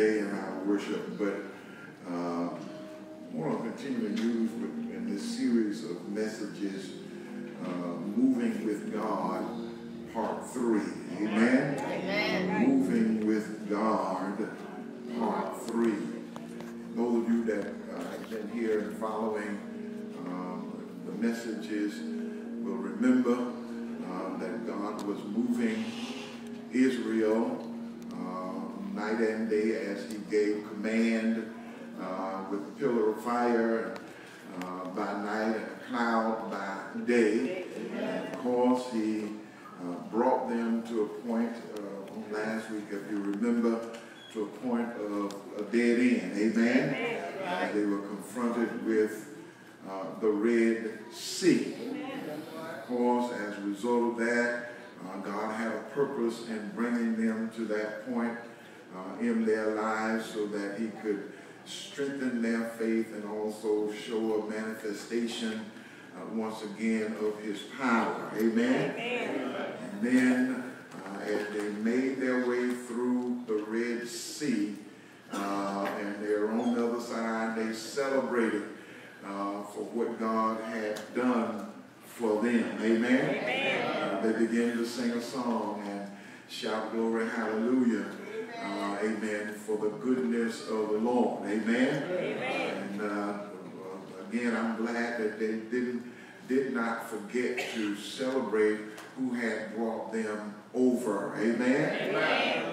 today in our worship, but uh, I want to continue to use in this series of messages, uh, Moving with God, Part 3. Amen? Amen. Moving with God, Part 3. Those of you that uh, have been here and following um, the messages will remember uh, that God was moving Israel uh, night and day as he gave command uh, with a pillar of fire uh, by night and a cloud by day. And of course, he uh, brought them to a point uh, last week, if you remember, to a point of a dead end. Amen. Uh, they were confronted with uh, the Red Sea. Of course, as a result of that, uh, God had a purpose in bringing them to that point uh, in their lives so that he could strengthen their faith and also show a manifestation uh, once again of his power. Amen. Amen. And then uh, as they made their way through the Red Sea uh, and they're on the other side, they celebrated uh, for what God had done for them. Amen. Uh, they began to sing a song and shout glory, hallelujah. Uh, amen. For the goodness of the Lord. Amen. And uh, again, I'm glad that they didn't did not forget to celebrate who had brought them over. Amen.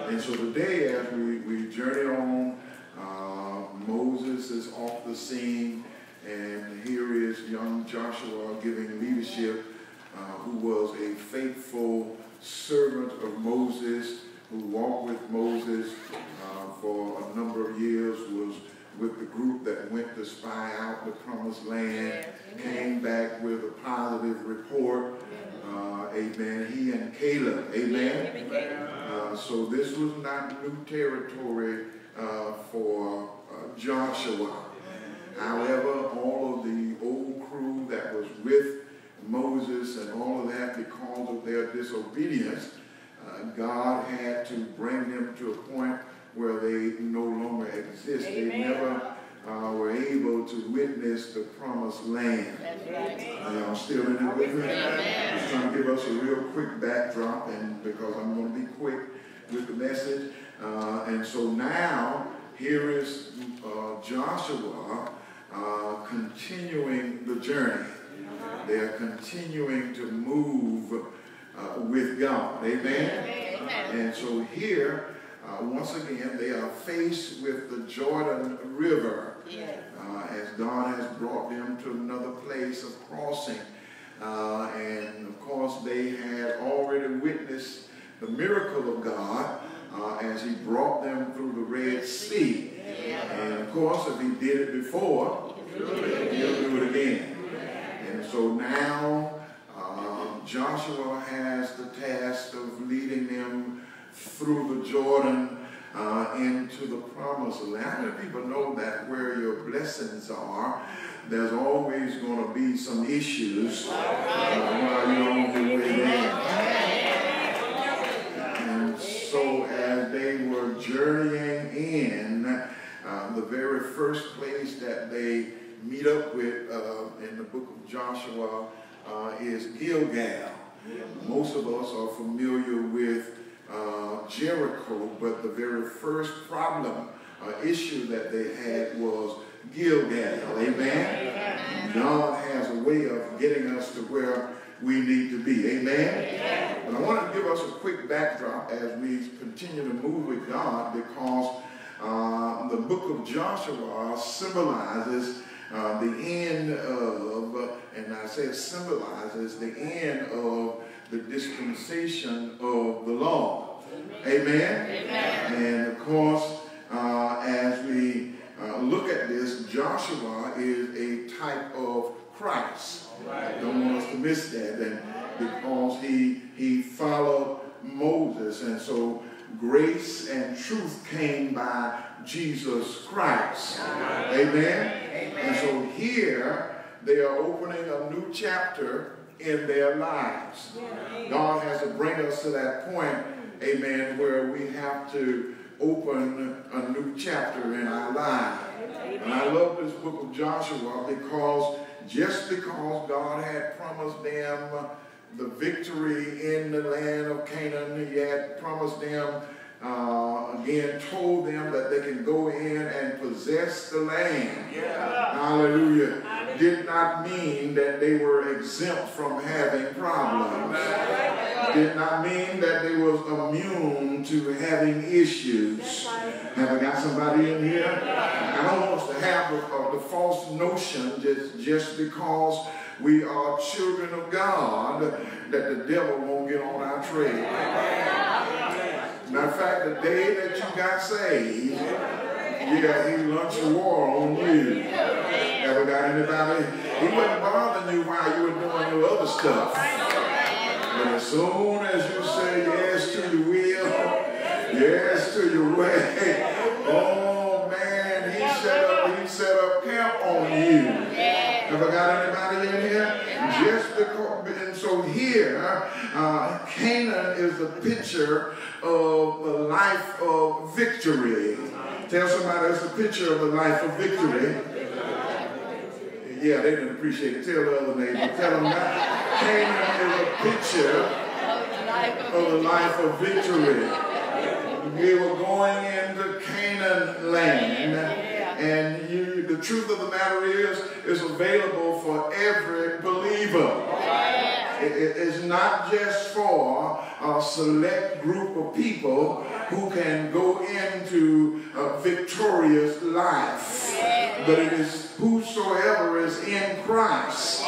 And so today, as we, we journey on, uh, Moses is off the scene, and here is young Joshua giving leadership, uh, who was a faithful servant of Moses, who walked with Moses uh, for a number of years, was with the group that went to spy out the promised land, came back with a positive report. Uh, amen. He and Caleb. Amen. Uh, so this was not new territory uh, for uh, Joshua. However, all of the old crew that was with Moses and all of that, because of their disobedience, uh, God had to bring them to a point where they no longer exist. They never uh, were able to witness the promised land. Are y'all still in it with me? Just trying to give us a real quick backdrop, and because I'm going to be quick with the message. Uh, and so now, here is uh, Joshua uh, continuing the journey. They are continuing to move uh, with God. Amen? And so here, uh, once again, they are faced with the Jordan River uh, as God has brought them to another place of crossing. Uh, and of course, they had already witnessed the miracle of God uh, as he brought them through the Red Sea. And of course, if he did it before, he'll do it again. And so now Joshua has the task of leading them through the Jordan uh, into the promised land. How many people know that where your blessings are, there's always going to be some issues uh, while you're on your way there. And so as they were journeying in, uh, the very first place that they meet up with uh, in the book of Joshua uh, is Gilgal. Most of us are familiar with uh, Jericho, but the very first problem, uh, issue that they had was Gilgal. Amen? God has a way of getting us to where we need to be. Amen? But I want to give us a quick backdrop as we continue to move with God because uh, the book of Joshua symbolizes uh, the end of, and I say it symbolizes the end of the dispensation of the law. Amen? Amen. And of course, uh, as we uh, look at this, Joshua is a type of Christ. Right. Don't want us to miss that. And because he he followed Moses, and so grace and truth came by Jesus Christ. Amen. And so here they are opening a new chapter in their lives. God has to bring us to that point, amen, where we have to open a new chapter in our lives. And I love this book of Joshua because just because God had promised them the victory in the land of Canaan, he had promised them uh, again told them that they can go in and possess the land. Yeah. Hallelujah. Hallelujah. Did not mean that they were exempt from having problems. Did not mean that they was immune to having issues. Have I got somebody in here? I don't want us to have the, the false notion just, just because we are children of God that the devil won't get on our trail. Matter of fact, the day that you got saved, yeah, he launched a war on you. Ever got anybody? He wasn't bothering you while you were doing your other stuff. But as soon as you say yes to your will, yes to your way, oh man, he set up, he set up camp on you. Ever got anybody in here? Just because, and so here, uh, Canaan is a picture of a life of victory. Tell somebody it's a picture of a life of victory. Yeah, they didn't appreciate it. Tell the other neighbor. Tell them that Canaan is a picture of a life of victory. We were going into Canaan land and you, the truth of the matter is, is available for every believer. It, it is not just for a select group of people who can go into a victorious life, but it is whosoever is in Christ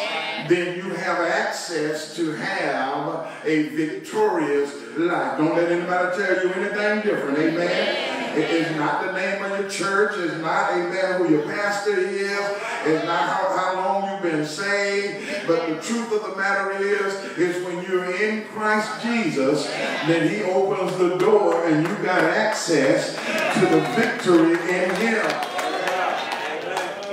then you have access to have a victorious life. Don't let anybody tell you anything different. Amen. It is not the name of your church. It's not, amen, who your pastor is. It's not how, how long you've been saved. But the truth of the matter is, is when you're in Christ Jesus, then he opens the door and you got access to the victory in him.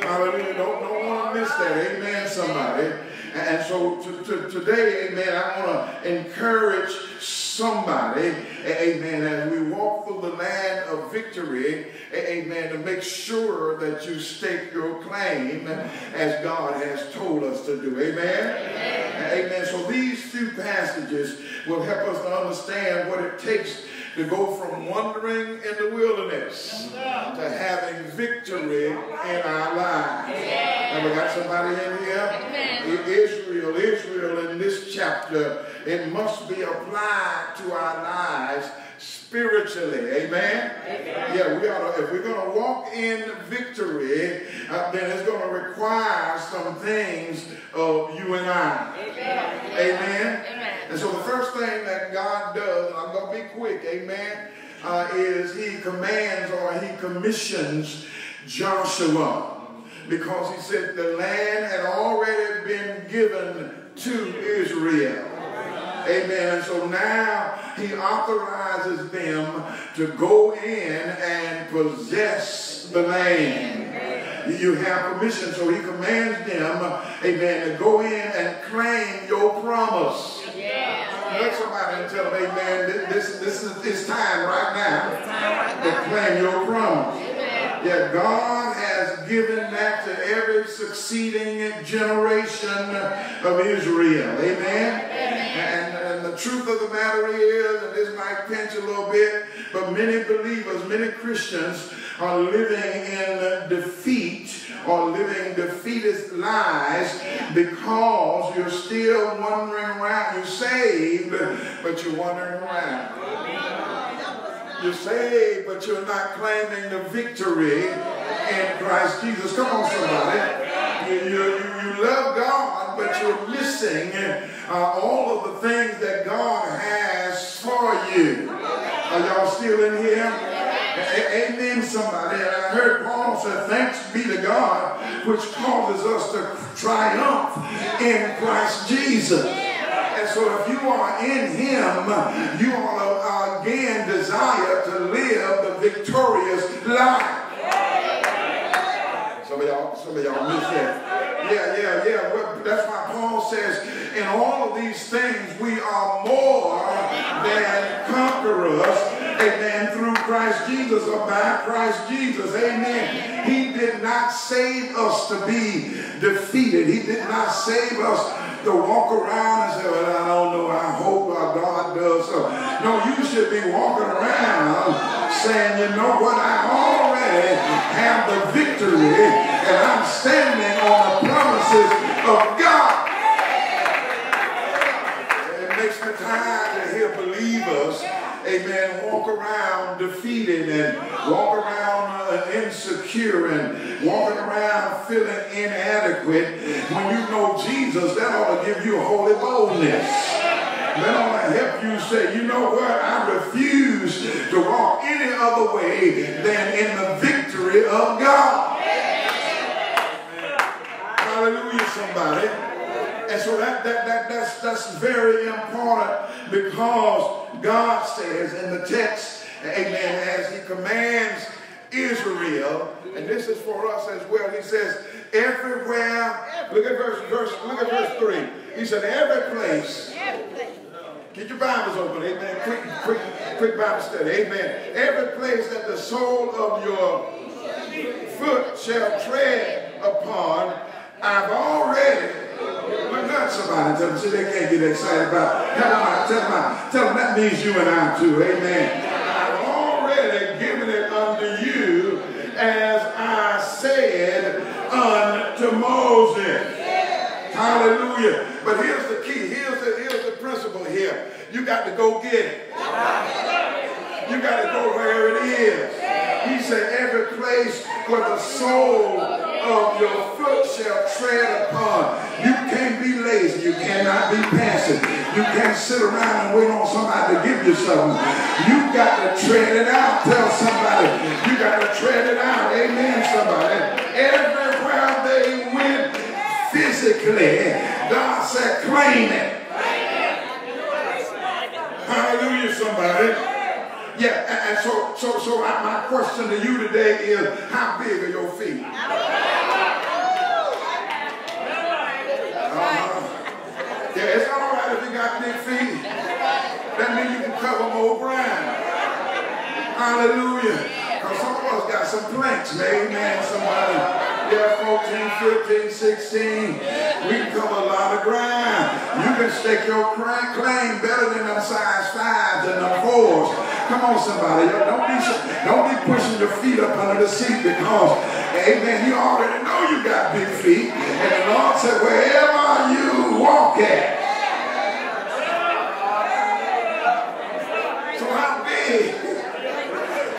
Hallelujah. Don't, don't want to miss that. Amen, somebody. And so to, to, today, amen, I want to encourage somebody, amen, as we walk through the land victory, amen, to make sure that you stake your claim as God has told us to do. Amen? Amen. amen. So these few passages will help us to understand what it takes to go from wandering in the wilderness to having victory in our lives. And we got somebody in here? Israel, Israel in this chapter it must be applied to our lives spiritually. Amen? Amen. Yeah, we ought to, if we're going to walk in victory, uh, then it's going to require some things of you and I. Amen. Amen. Amen. And so the first thing that God does, and I'm going to be quick, amen, uh, is he commands or he commissions Joshua because he said the land had already been given to Israel. Amen. And so now he authorizes them to go in and possess the land. You have permission, so he commands them, amen, to go in and claim your promise. Yeah. Somebody and tell them, amen, this, this is this time right now to claim your promise. Yeah, God has given that to every succeeding generation of Israel. Amen? And, and the truth of the matter is, and this might pinch a little bit, but many believers, many Christians are living in defeat or living defeatist lives because you're still wandering around. You're saved, but you're wandering around. You're saved, but you're not claiming the victory in Christ Jesus. Come on, somebody. You, you, you love God, but you're missing uh, all of the things that God has for you. Are y'all still in here? Amen, somebody. And I heard Paul say, Thanks be to God, which causes us to triumph in Christ Jesus. And so if you are in him, you ought to again desire to live the victorious life. Some of y'all, some of y'all miss that. Yeah, yeah, yeah. Well, that's why Paul says, in all of these things, we are more than conquerors. Amen. Through Christ Christ Jesus or by Christ Jesus. Amen. He did not save us to be defeated. He did not save us to walk around and say, well, I don't know, I hope uh, God does so. No, you should be walking around uh, saying, you know what, I already have the victory and I'm standing on the promises of God. It makes me tired to hear believers amen, walk around defeated and walk around uh, insecure and walking around feeling inadequate. When you know Jesus, that ought to give you a holy boldness. That ought to help you say, you know what, I refuse to walk any other way than in the victory of God. Hallelujah, somebody. And so that, that, that, that's, that's very important because God says in the text, amen, as he commands Israel, and this is for us as well, he says, everywhere, look at verse, verse, look at verse 3. He said, every place. Get your Bibles open, amen. Quick, quick, quick Bible study, amen. Every place that the sole of your foot shall tread upon, I've already at somebody. Tell them, see, they can't get excited about. Tell them, tell them, tell them that means you and I too. Amen. I've already given it unto you as I said unto Moses. Hallelujah. But here's the key. Here's the, here's the principle here. You got to go get it. You got to go where it is. He said, every place where the sole of your foot shall tread upon. You can't be lazy. You cannot be passive. You can't sit around and wait on somebody to give you something. You got to tread it out. Tell somebody. You got to tread it out. Amen, somebody. Everywhere they went physically, God said, claim it. Hallelujah, somebody. Yeah, and, so so so my question to you today is, how big are your feet? Uh-huh. Yeah, it's all right if you got big feet. That means more ground. Hallelujah. Because some of us got some planks, amen. Somebody, yeah, 14, 15, 16. We cover a lot of ground. You can stake your claim better than them size fives and them fours. Come on, somebody. Don't be, don't be pushing your feet up under the seat because, amen, you already know you got big feet. And the Lord said, wherever you walk at. So how big?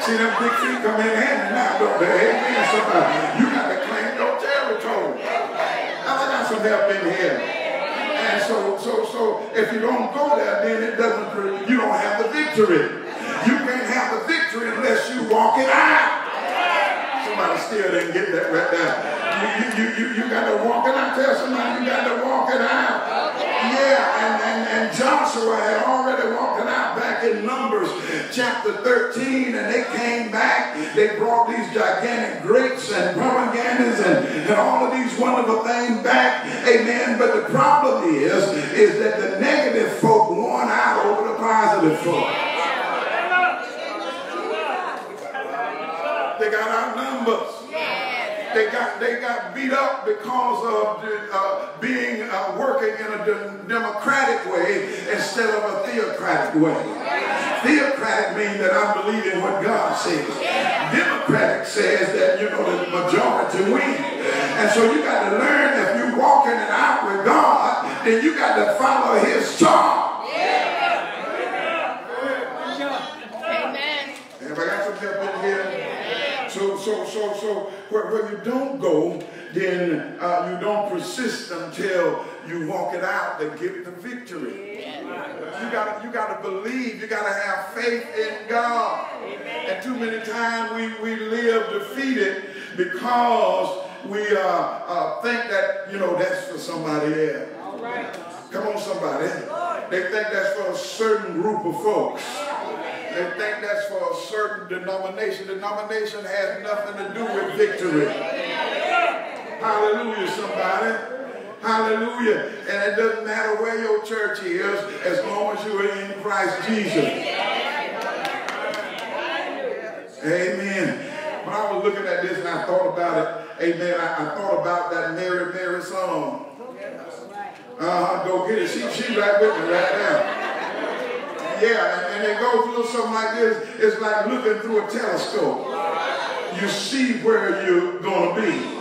See them big feet come in handy now, don't they? Amen, somebody. You got to claim your territory. I got some help in here. And so, so, so, if you don't go there, then it doesn't, you don't have the victory. You can't have the victory unless you walk it out. Somebody still didn't get that right there. You, you, you, you got to walk it out. Tell somebody you got to walk it out. Yeah, and, and, and Joshua had already walked it out back in Numbers chapter 13, and they came back. They brought these gigantic grapes and pomegranates and, and all of these wonderful things back. Amen. But the problem is, is that the negative folk won out over the positive folk. They got outnumbers. They got they got beat up because of the, uh, being uh, working in a de democratic way instead of a theocratic way. Theocratic means that I believe in what God says. Democratic says that you know the majority wins. And so you got to learn if you're walking it out with God, then you got to follow His charge. Amen. Have I got some help in here? So, so, where, where you don't go, then uh, you don't persist until you walk it out to get the victory. You got you got to believe. You got to have faith in God. And too many times we, we live defeated because we uh, uh, think that, you know, that's for somebody else. Come on, somebody. They think that's for a certain group of folks. They think that's for a certain denomination. Denomination has nothing to do with victory. Hallelujah, somebody. Hallelujah. And it doesn't matter where your church is as long as you are in Christ Jesus. Amen. When I was looking at this and I thought about it, amen, I, I thought about that Mary, Mary song. Uh-huh, go get it. She, she right with me right now. Yeah, and, and it goes a little something like this. It's like looking through a telescope. You see where you're going to be.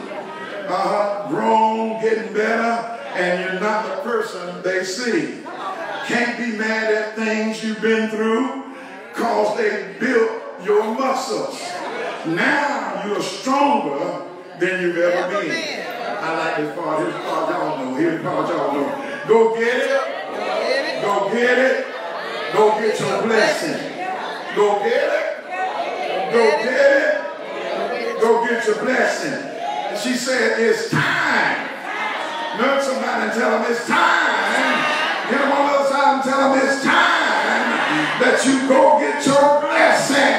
Uh-huh, grown, getting better, and you're not the person they see. Can't be mad at things you've been through because they built your muscles. Now you're stronger than you've ever been. I like this part. Here's the part y'all know. Here's the part y'all know. Go get it. Go get it. Go get your blessing. Go get it. Go get it. Go get your blessing. And she said, it's time. Nudge somebody and tell them it's time. Get them on the other side and tell them it's time that you go get your blessing.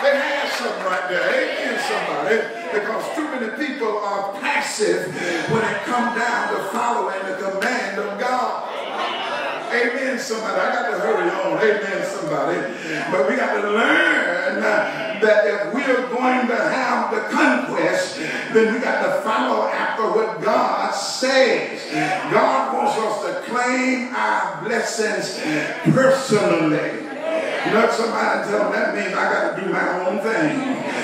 They have something right there. Amen, somebody because too many people are passive when it comes down somebody. I got to hurry on. Amen, somebody. But we got to learn that if we're going to have the conquest, then we got to follow after what God says. God wants us to claim our blessings personally. Know, somebody tell them that means I got to do my own thing.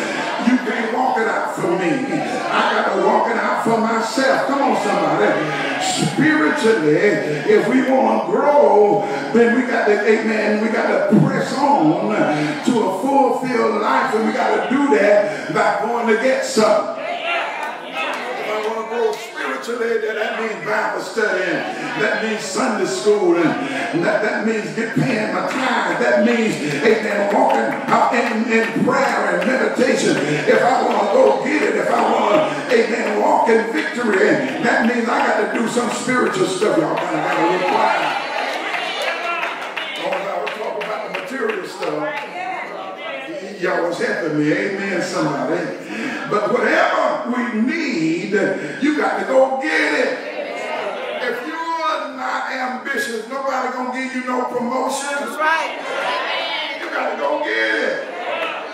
You can't walk it out for me. I got to walk it out for myself. Come on, somebody. Spiritually, if we want to grow, then we got to, amen, we got to press on to a fulfilled life, and we got to do that by going to get something spiritually, that, means Bible study, that means Sunday school, and that, that means get paying my time. That means, amen, walking out in, in prayer and meditation. If I want to go get it, if I want to, amen, walk in victory, and that means I got to do some spiritual stuff. Y'all kind of got to look quiet. I was talking about the material stuff. Y'all was helping me. Amen, somebody. But whatever we need, you got to go get it. If you're not ambitious, nobody gonna give you no promotion. That's right. You got to go get it.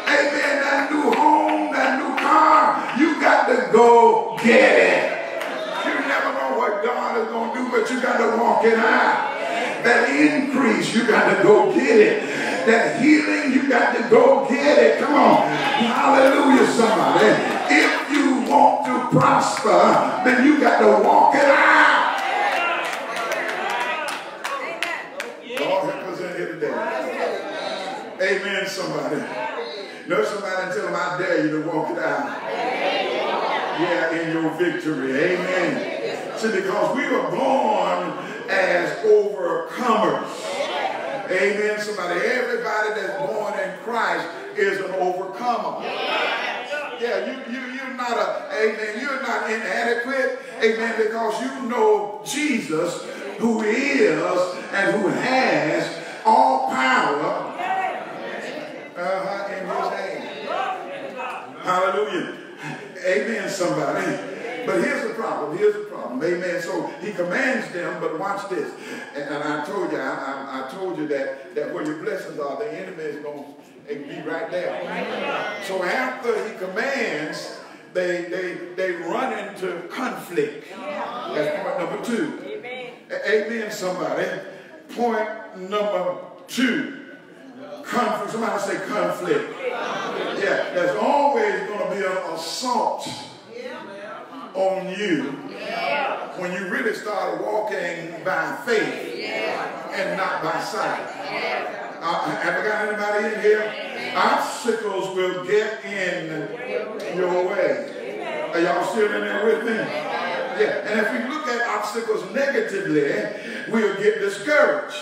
Amen. That new home, that new car, you got to go get it. You never know what God is gonna do, but you got to walk it out. That increase, you got to go get it. That healing, you got to go get it. Come on. Hallelujah, somebody. If you want to prosper, then you got to walk it out. Today. Amen, somebody. Know somebody and tell them, I dare you to walk it out. Yeah, in your victory. Amen. See, because we were born as overcomers. Amen. Somebody, everybody that's born in Christ is an overcomer. Yeah, you, you, you're not a, amen, you're not inadequate, amen, because you know Jesus, who is and who has all power uh-huh, in his hand. Hallelujah. Amen, somebody. But here's the problem. Here's the problem. Amen. So he commands them, but watch this. And, and I told you, I, I, I, told you that, that where your blessings are, the enemy is going to be right there. So after he commands, they they they run into conflict. That's point number two. Amen. Amen, somebody. Point number two. Conflict. Somebody say conflict. Yeah, there's always going to be an assault on you when you really start walking by faith and not by sight. Uh, have I got anybody in here? Obstacles will get in your way. Are y'all still in there with me? Yeah. And if we look at obstacles negatively, we'll get discouraged.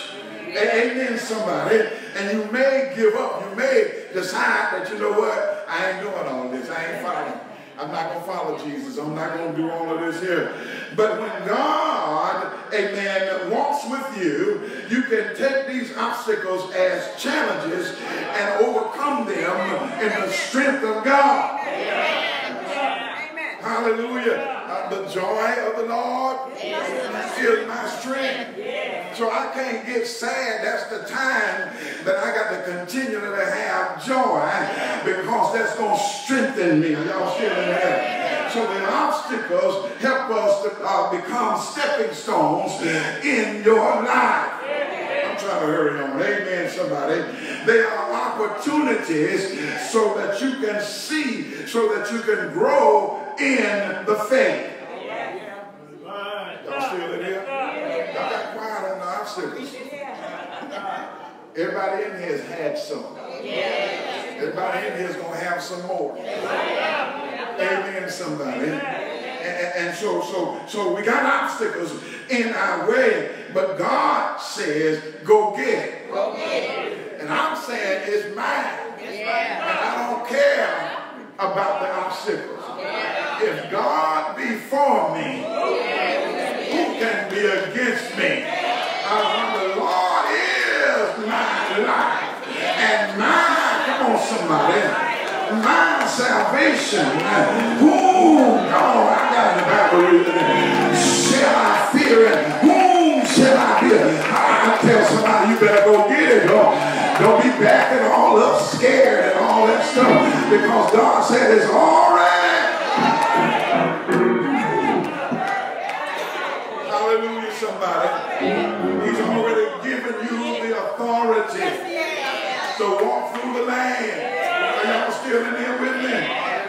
Amen, somebody. And you may give up. You may decide that, you know what, I ain't doing all this. I ain't following. I'm not going to follow Jesus. I'm not going to do all of this here. But when God, amen, walks with you, you can take these obstacles as challenges and overcome them in the strength of God. Amen. Hallelujah. Uh, the joy of the Lord is my strength. So I can't get sad. That's the time that I got to continually to have joy that's going to strengthen me. Are y'all in there? So the obstacles help us to uh, become stepping stones in your life. I'm trying to hurry on. Amen, somebody. They are opportunities so that you can see, so that you can grow in the faith. Y'all still in here? Y'all got quiet on the obstacles. Everybody in here has had some. Everybody in here is going to have some more. Amen, somebody. And, and, so, so, so we got obstacles in our way, but God says, go get it. Go get it. And I'm saying it's mine. Yeah. And I don't care about the obstacles. Yeah. If God be for me, who can be against me? Uh, the Lord is my life and my, come on somebody, my salvation. Whom, oh, I got the Bible. Shall I fear it? Whom shall I fear? I, tell somebody, you better go get it. Don't, don't be backing all up scared and all that stuff because God said it's all right. Hallelujah, somebody. He's already given you the authority to walk through the land. Are y'all still in here with me?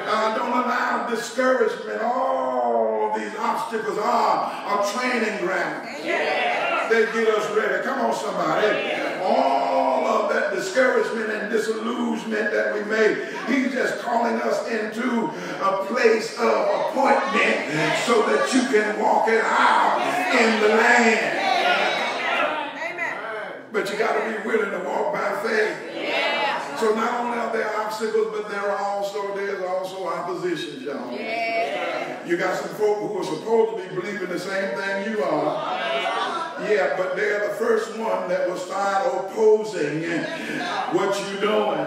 Uh, don't allow discouragement. All these obstacles are a training ground. They get us ready. Come on, somebody. All of that discouragement and disillusionment that we made, he's just calling us into a place of appointment so that you can walk it out in the land. But you got to be willing to walk by faith. So not only are there obstacles, but there are also there's also opposition, y'all. You got some folk who are supposed to be believing the same thing you are. Yeah, but they're the first one that will start opposing what you're doing.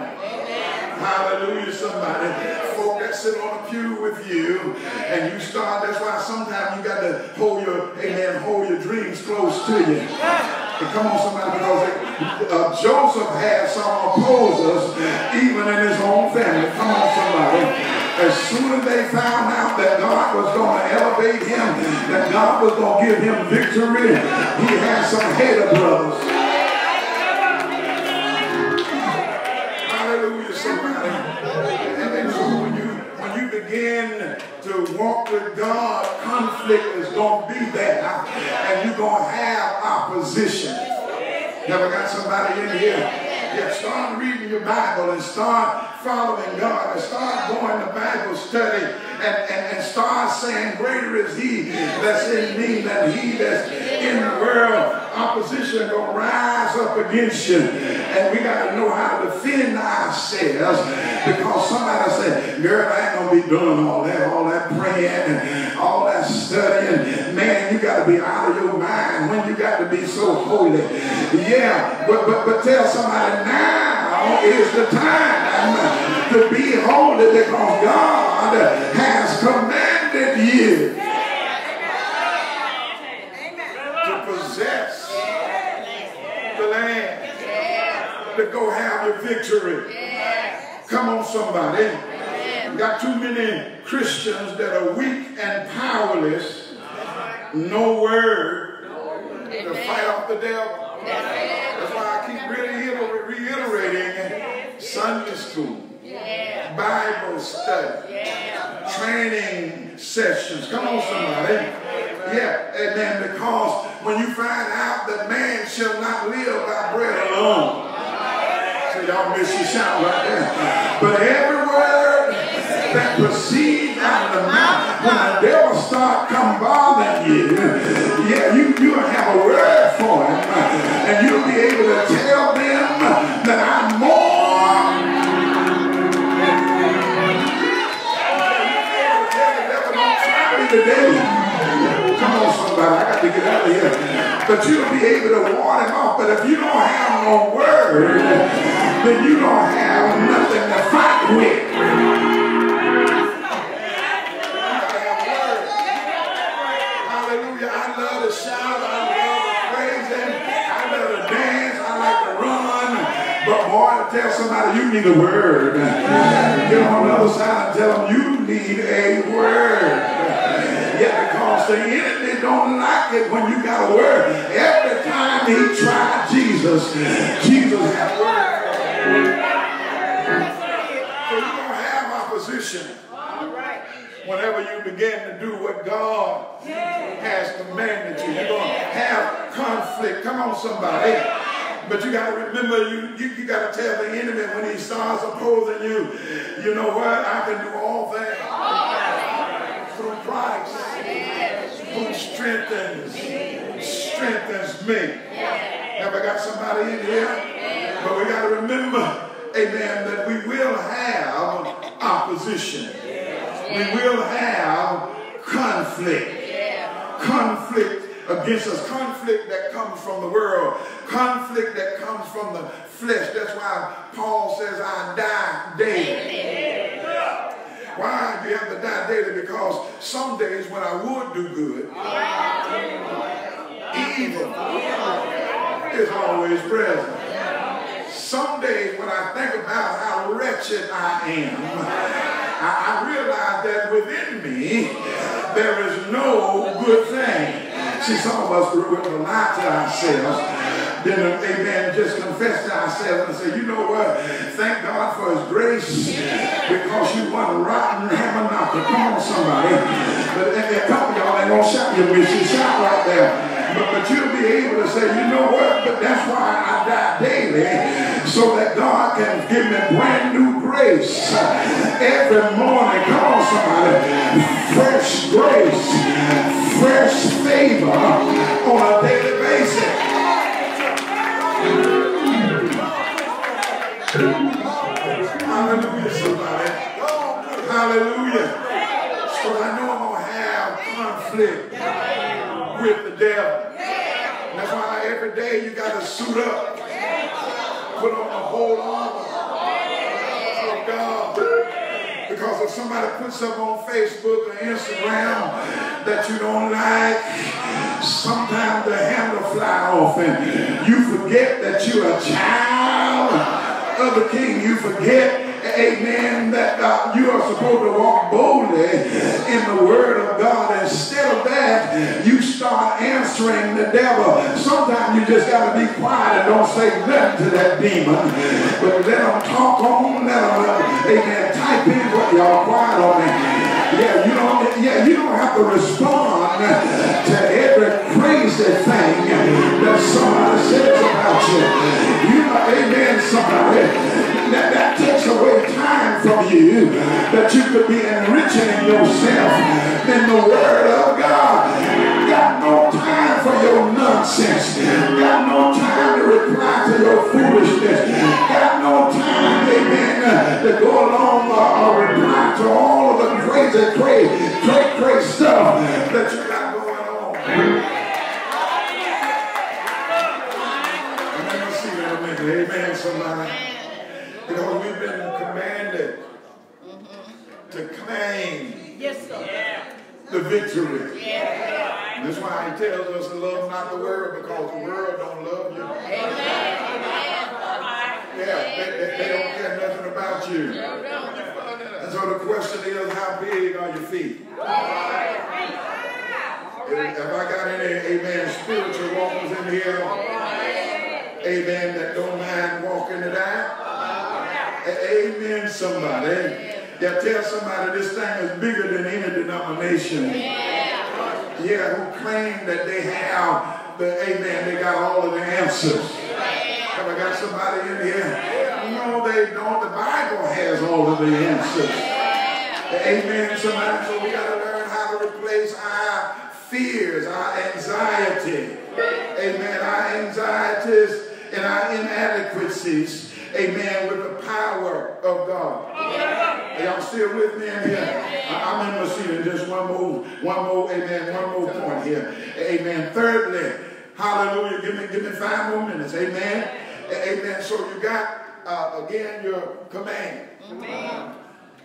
Hallelujah, somebody. Folk that sit on a pew with you and you start, that's why sometimes you got to hold your, amen, hold your dreams close to you. Come on, somebody, because uh, Joseph had some opposers even in his own family. Come on, somebody. As soon as they found out that God was going to elevate him, that God was going to give him victory, he had some hater brothers. Hallelujah, somebody. And so when you when you begin to walk with God, conflict is going to be there, and you're going to have opposition. Never got somebody in here? Yeah, start reading your Bible and start following God and start going to Bible study and, and, and start saying, Greater is He that's in me than He that's in the world. Opposition gonna rise up against you. And we gotta know how to defend ourselves because somebody said, Girl, I ain't gonna be doing all that, all that praying and all that studying. Man, you gotta be out of your mind when you got to be so holy. Yeah, but but but tell somebody now is the time to be holy because God has commanded you to possess the land, to go have your victory. Come on, somebody. We got too many Christians that are weak and powerless, no word to fight off the devil. That's why I keep reiterating, reiterating Sunday school, Bible study, training sessions. Come on, somebody. Yeah, amen. Because when you find out that man shall not live by bread alone. So y'all miss your shout right there. But every word that proceeds out of the mouth, when the devil start come bothering you, yeah, you, you'll have a word for him. And you'll be able to tell them to get out of here. But you'll be able to warn him off. But if you don't have no word, then you don't have nothing to fight with. Hallelujah. I love to shout. I love to praise. I love to dance. I like to run. But boy, tell somebody you need a word. Get on the other side and tell them you need a word. Yeah, because the enemy don't like it when you got a word. Every time he tried Jesus, Jesus had a word. So you're going to have opposition whenever you begin to do what God has commanded you. You're going to have conflict. Come on, somebody. But you got to remember, you, you, you got to tell the enemy when he starts opposing you, you know what? I can do all things through Christ who strengthens, strengthens me. Have I got somebody in here? But we got to remember, amen, that we will have opposition. We will have conflict. Conflict against us. Conflict that comes from the world. Conflict that comes from the flesh. That's why Paul says, I die daily. Why do you have to die daily? Because some days when I would do good, evil is always present. Some days when I think about how wretched I am, I, realize that within me there is no good thing. See, some of us would lie to ourselves then, amen, just confess to ourselves and say, you know what? Thank God for his grace because you want a rotten hammer knocker. Come on, somebody. But a couple y'all ain't to shout your mission. Shout right there. But, but you'll be able to say, you know what? But that's why I die daily, so that God can give me brand new grace every morning. Come on, somebody. Fresh grace, fresh favor on a daily basis. Hallelujah, somebody. Hallelujah. So I know I'm going to have conflict with the devil. That's why every day you got to suit up, put on the whole armor of God. Because if somebody puts up on Facebook or Instagram that you don't like, sometimes the handle fly off and you forget that you're a child of the king. You forget amen, that uh, you are supposed to walk boldly in the word of God. Instead of that, you start answering the devil. Sometimes you just got to be quiet and don't say nothing to that demon. But let them talk on, let them, uh, amen, type in what y'all quiet on me. Yeah, you don't, yeah, you don't have to respond to every crazy thing that somebody says about you. You know, amen, somebody that, that takes away time from you that you could be enriching yourself in the Word of God. Got no time for your nonsense. Got no time to reply to your foolishness. Got no time, amen, to go along or, or reply to all of the crazy, crazy, crazy, crazy stuff that you got going on. Amen, somebody. You know, we've been commanded to claim yes, the victory. Yeah. That's why he tells us to love not the world because the world don't love you. Amen. Yeah, they, they, they don't care nothing about you. And so the question is, how big are your feet? If, if I got any, amen, spiritual walkers in here, amen, that don't mind walking it out, Amen, somebody. Yeah, tell somebody this thing is bigger than any denomination. Yeah. who claim that they have the, amen, they got all of the answers. Have I got somebody in here? No, they don't. The Bible has all of the answers. Amen, somebody. So we got to learn how to replace our fears, our anxiety. Amen, our anxieties and our inadequacies amen, with the power of God. Are y'all still with me in here? I'm in my seat in just one more, one more, amen, one more point here. Amen. Thirdly, hallelujah, give me, give me five more minutes. Amen. Amen. So you got, uh, again, your command. Amen.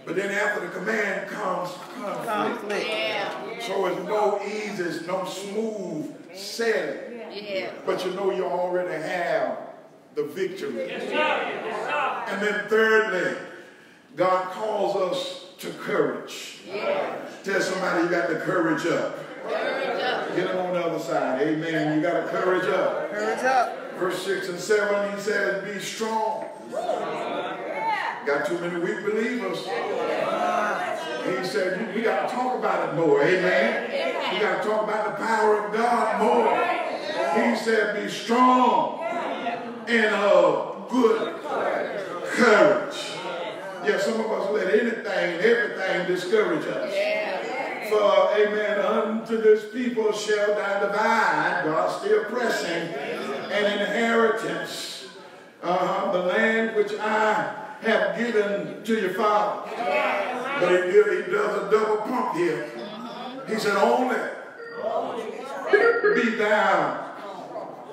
But then after the command comes conflict. conflict. Yeah. So it's no easy, it's no smooth sailing. Yeah. But you know you already have the victory. And then thirdly, God calls us to courage. Tell somebody you got the courage up. Get them on the other side. Amen. You got to courage up. Courage up. Verse 6 and 7, he says, Be strong. Got too many weak believers. He said, We got to talk about it more. Amen. We got to talk about the power of God more. He said, Be strong and of good courage. Yeah, some of us let anything everything discourage us. For, amen, unto this people shall thou divide, God still pressing, an inheritance, uh, the land which I have given to your father. But he, he does a double pump here. He said, only be thou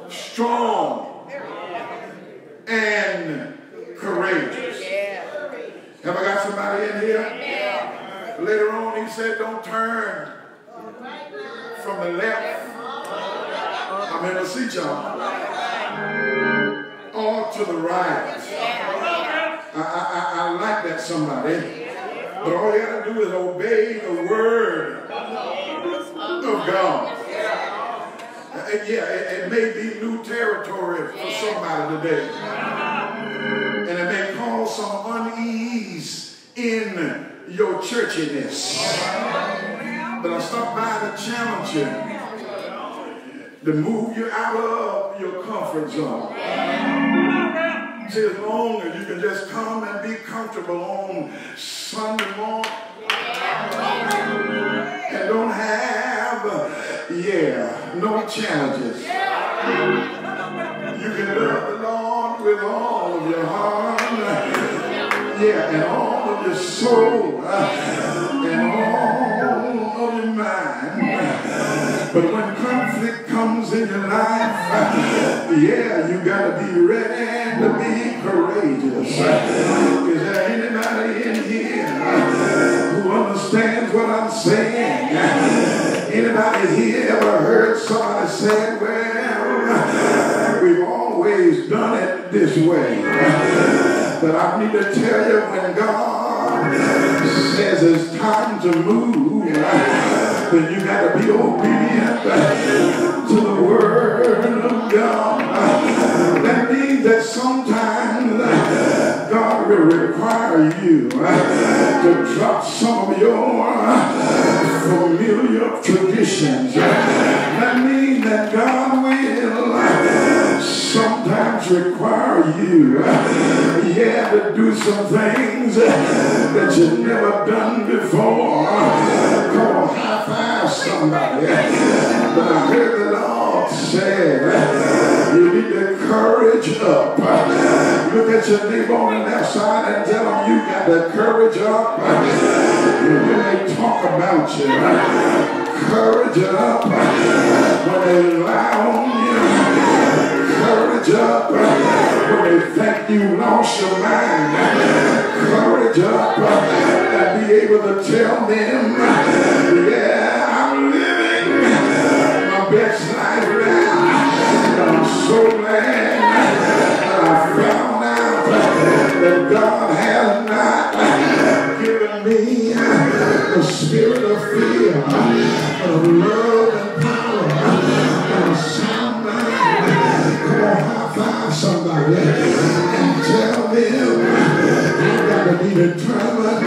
strong and courageous. Have I got somebody in here? Later on, he said, don't turn from the left. I'm in a seat, y'all. Or to the right. I, I, I, like that somebody. But all you got to do is obey the word of God. Uh, and yeah, it, it may be new territory for somebody today. And it may cause some unease in your churchiness. But I stop by to challenge you to move you out of your comfort zone. See, as long as you can just come and be comfortable on Sunday morning and don't have, yeah, no challenges. You can love the Lord with all of your heart, yeah, and all of your soul, and all of your mind. But when conflict comes in your life, yeah, you got to be ready to be courageous. Is there anybody in here understands what I'm saying? Anybody here ever heard somebody say, well, we've always done it this way. But I need to tell you when God says it's time to move, then you got to be obedient to the word of God. That means that sometimes Require you uh, to drop some of your familiar traditions. That means that God will uh, sometimes require you, uh, yeah, to do some things that you've never done before. Come on, high five somebody. But I heard the Lord say, you need to courage up. Look at your neighbor on the left side and tell them you got the courage up. When they talk about you, courage up. When they lie on you, courage up. When they think you lost your mind, courage up. And be able to tell them, yeah, I'm living my best life so glad I found out that God has not given me the spirit of fear, of love and power and a sound mind. Come on, high five somebody and tell them I gotta be determined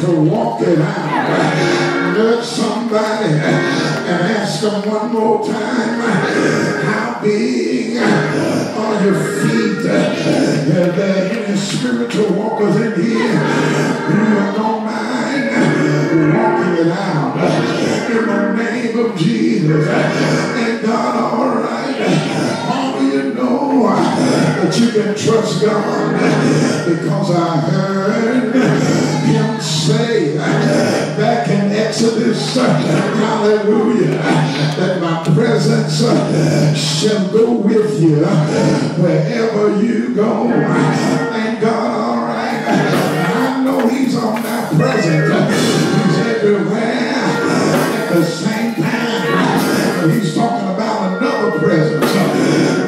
to walk it out. Nudge somebody and ask them one more time, are your feet? Are there any spiritual walkers in here? You don't mind walking it out in the name of Jesus. And God, all right, do you know that you can trust God? Because I heard him say back in Exodus, hallelujah, that my presence you wherever you go. Thank God, all right. I know he's on that omnipresent. He's everywhere at the same time. He's talking about another presence.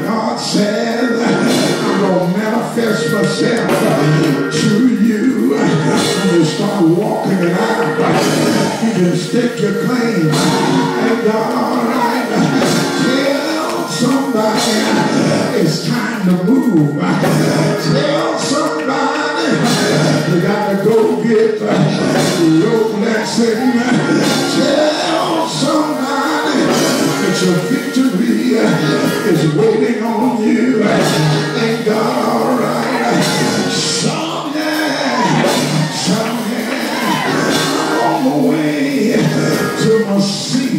God says I'm going to manifest myself to you. When you start walking it out, you can stick your claim. And God, all right, somebody it's time to move. Tell somebody you got to go get your blessing. Tell somebody that your victory is waiting on you. Ain't God all right? Someday, someday, on the way to my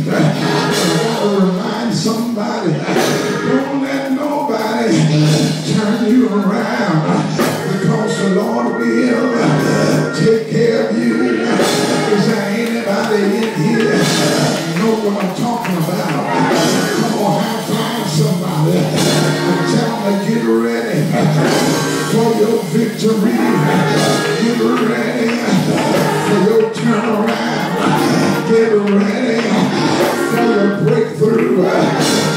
seat. I gotta remind somebody, don't let nobody turn you around because the Lord will take care of you. Is there anybody in here know what I'm talking about? Come on, high five somebody and tell them get ready for your victory. Get ready for your turnaround. Get ready for your breakthrough.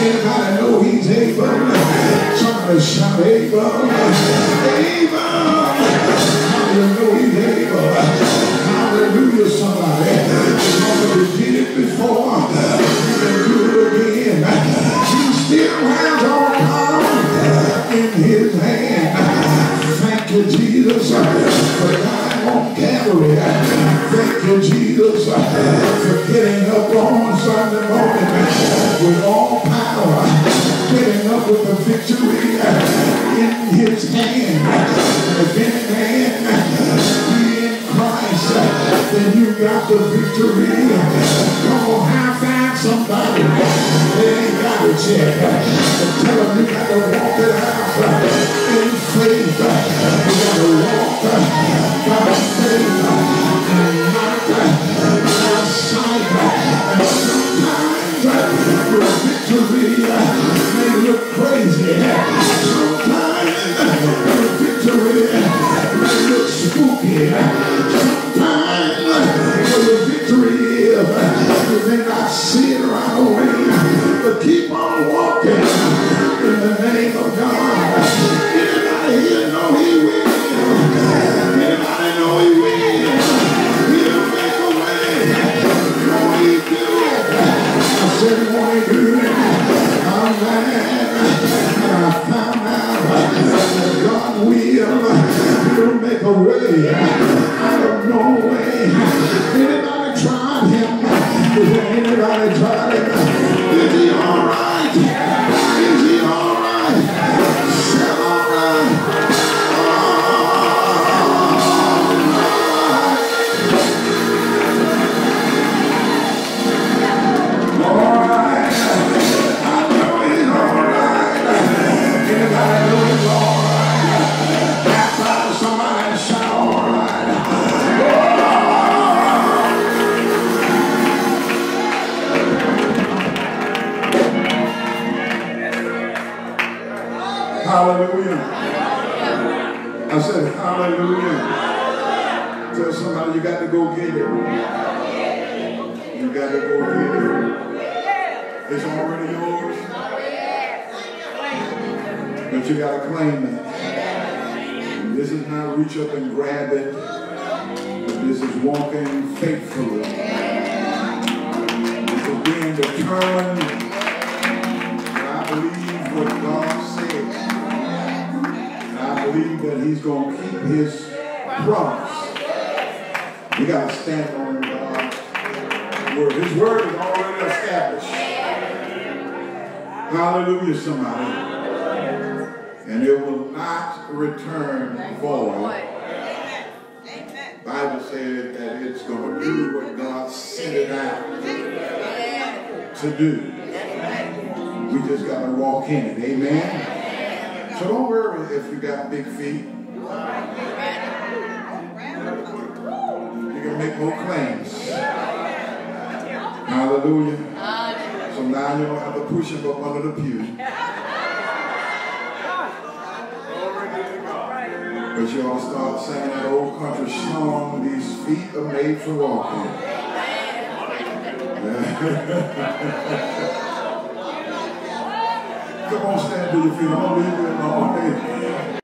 Anybody know he's able? Somebody shout able. Victory. Come on, high five somebody. They ain't got it yet. Tell them you got to walk it out This is not reach up and grab it. This is walking faithfully. This is being determined. I believe what God. And I believe that He's going to keep His promise. We got to stand on God's word. His word is already established. Hallelujah, somebody. And it will not return void. Amen. Amen. Bible said that it's going to do what God sent it out to do. We just got to walk in it. Amen. So don't worry if you got big feet. You can make more claims. Hallelujah. So now you don't have to push him up under the pew. But to start singing that old country song, These feet are made for walking. Come on, stand to your feet. I'm going to leave you alone.